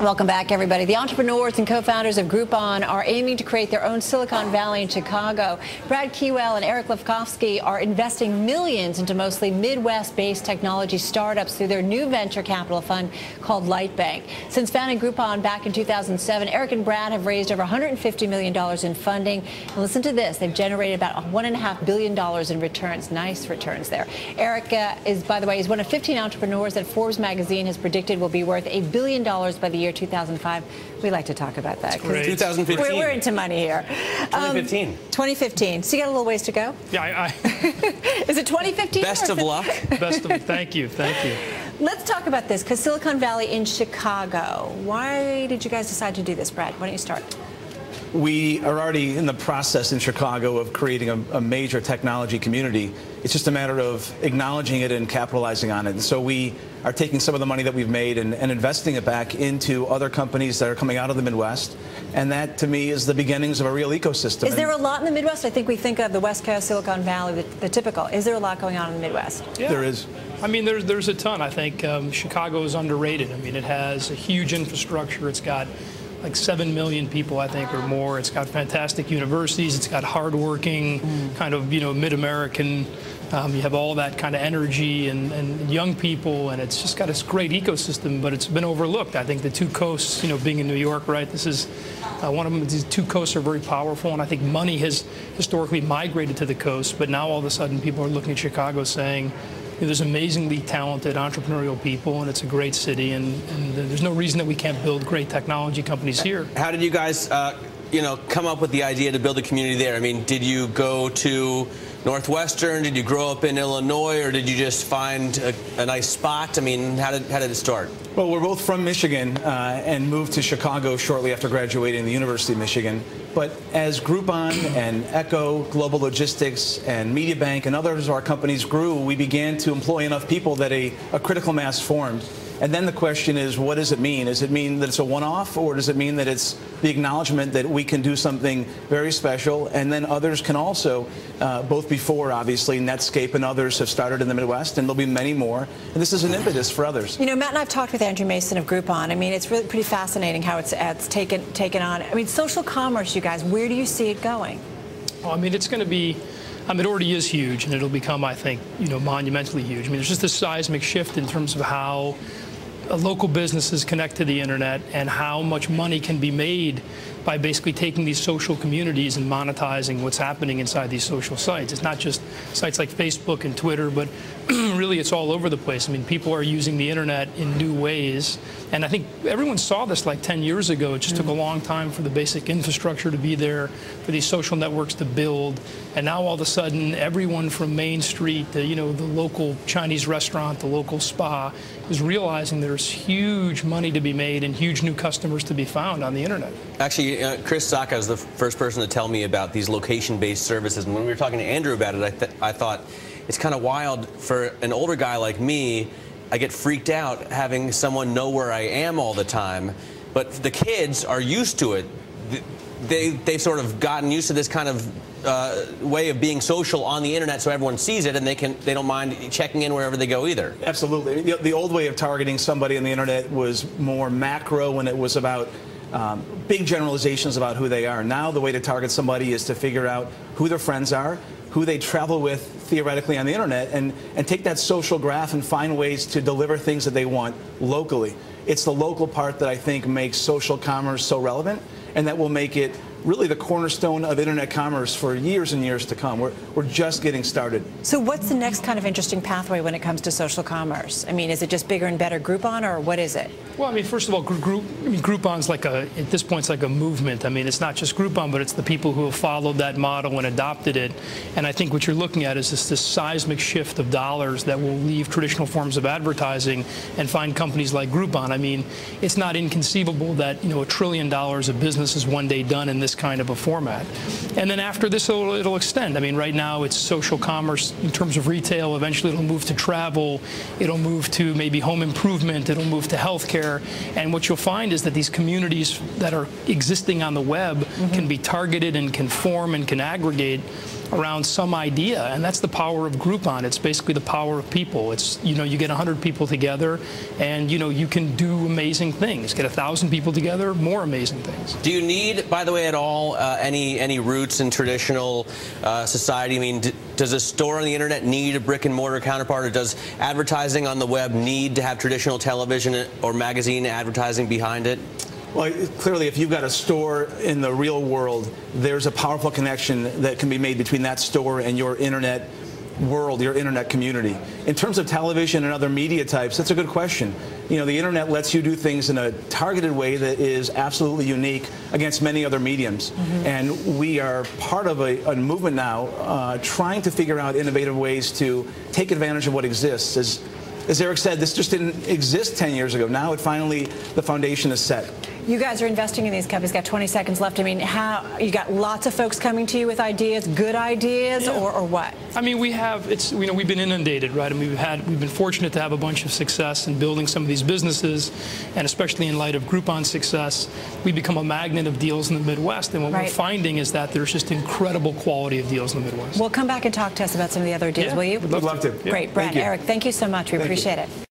Welcome back, everybody. The entrepreneurs and co-founders of Groupon are aiming to create their own Silicon Valley in Chicago. Brad Keywell and Eric Lefkofsky are investing millions into mostly Midwest-based technology startups through their new venture capital fund called Lightbank. Since founding Groupon back in 2007, Eric and Brad have raised over $150 million in funding. And listen to this, they've generated about $1.5 billion in returns. Nice returns there. Eric uh, is, by the way, is one of 15 entrepreneurs that Forbes magazine has predicted will be worth a billion dollars by the year year 2005. We like to talk about that. 2015. We're, we're, into money here. 2015. Um, 2015. So you got a little ways to go? Yeah, I. I Is it 2015? Best of luck. Best of Thank you. Thank you. Let's talk about this because Silicon Valley in Chicago. Why did you guys decide to do this, Brad? Why don't you start? We are already in the process in Chicago of creating a, a, major technology community. It's just a matter of acknowledging it and capitalizing on it. And so we are taking some of the money that we've made and, and investing it back into other companies that are coming out of the Midwest. And that, to me, is the beginnings of a real ecosystem. Is there a lot in the Midwest? I think we think of the West Coast, Silicon Valley, the, the typical. Is there a lot going on in the Midwest? Yeah. There is. I mean, there's there's a ton. I think um, Chicago is underrated. I mean, it has a huge infrastructure. It's got like 7 million people, I think, or more. It's got fantastic universities. It's got hardworking, mm. kind of, you know, mid-American. Um, you have all that kind of energy and, and, young people, and it's just got this great ecosystem, but it's been overlooked. I think the two coasts, you know, being in New York, right, this is uh, one of them, these two coasts are very powerful, and I think money has historically migrated to the coast, but now all of a sudden people are looking at Chicago saying, there's amazingly talented entrepreneurial people, and it's a great city, and, and, there's no reason that we can't build great technology companies here. How did you guys, uh, you know, come up with the idea to build a community there? I mean, did you go to Northwestern? Did you grow up in Illinois, or did you just find a, a nice spot? I mean, how did how did it start? Well, we're both from Michigan uh, and moved to Chicago shortly after graduating the University of Michigan. But as Groupon and Echo, Global Logistics, and MediaBank and others of our companies grew, we began to employ enough people that a, a critical mass formed and then the question is, what does it mean? Does it mean that it's a one-off, or does it mean that it's the acknowledgement that we can do something very special, and then others can also, uh, both before, obviously, Netscape and others have started in the Midwest, and there'll be many more. And this is an impetus for others. You know, Matt and I have talked with Andrew Mason of Groupon. I mean, it's really pretty fascinating how it's, it's taken, taken on. I mean, social commerce, you guys, where do you see it going? Well, I mean, it's going to be I mean, it already is huge, and it'll become, I think, you know, monumentally huge. I mean, there's just this seismic shift in terms of how local businesses connect to the internet and how much money can be made by basically taking these social communities and monetizing what's happening inside these social sites. It's not just sites like Facebook and Twitter, but really it's all over the place. I mean, people are using the internet in new ways. And I think everyone saw this like 10 years ago. It just mm -hmm. took a long time for the basic infrastructure to be there, for these social networks to build. And now all of a sudden, everyone from Main Street, the, you know, the local Chinese restaurant, the local spa, is realizing there's huge money to be made and huge new customers to be found on the internet. Actually, uh, Chris Sacca is the first person to tell me about these location-based services. And when we were talking to Andrew about it, I, th I thought it's kind of wild for an older guy like me. I get freaked out having someone know where I am all the time. But the kids are used to it. They, they've sort of gotten used to this kind of uh, way of being social on the internet so everyone sees it and they can they don't mind checking in wherever they go either. Absolutely. The, the old way of targeting somebody on the internet was more macro when it was about um, big generalizations about who they are. Now the way to target somebody is to figure out who their friends are, who they travel with theoretically on the internet, and, and take that social graph and find ways to deliver things that they want locally. It's the local part that I think makes social commerce so relevant and that will make it really the cornerstone of internet commerce for years and years to come. We're, we're just getting started. So what's the next kind of interesting pathway when it comes to social commerce? I mean, is it just bigger and better Groupon, or what is it? Well, I mean, first of all, group, I mean, Groupon's like a, at this point, it's like a movement. I mean, it's not just Groupon, but it's the people who have followed that model and adopted it. And I think what you're looking at is this, this seismic shift of dollars that will leave traditional forms of advertising and find companies like Groupon. I mean, it's not inconceivable that, you know, a trillion dollars of business is one day done in this kind of a format. And then after this, it'll, it'll, extend. I mean, right now it's social commerce in terms of retail. Eventually, it'll move to travel. It'll move to maybe home improvement. It'll move to healthcare. And what you'll find is that these communities that are existing on the web mm -hmm. can be targeted and can form and can aggregate around some idea, and that's the power of Groupon. It's basically the power of people. It's you know you get 100 people together, and you know you can do amazing things. Get a thousand people together, more amazing things. Do you need, by the way, at all uh, any any roots in traditional uh, society? I mean, d- does a store on the internet need a brick and mortar counterpart, or does advertising on the web need to have traditional television or magazine advertising behind it? Well, clearly, if you've got a store in the real world, there's a powerful connection that can be made between that store and your internet world, your internet community. In terms of television and other media types, that's a good question. You know, the internet lets you do things in a targeted way that is absolutely unique against many other mediums. Mm-hmm. And we are part of a, a movement now uh, trying to figure out innovative ways to take advantage of what exists. As, as Eric said, this just didn't exist 10 years ago. Now it finally, the foundation is set. You guys are investing in these companies. Got 20 seconds left. I mean, how you got lots of folks coming to you with ideas, good ideas, yeah. or, or what? I mean, we have. It's you know we've been inundated, right? I mean, we've had we've been fortunate to have a bunch of success in building some of these businesses, and especially in light of Groupon's success, we become a magnet of deals in the Midwest. And what right. we're finding is that there's just incredible quality of deals in the Midwest. Well, come back and talk to us about some of the other deals, yeah, will you? We'd love to. Great, Brad, thank Eric, thank you so much. We thank appreciate you. it.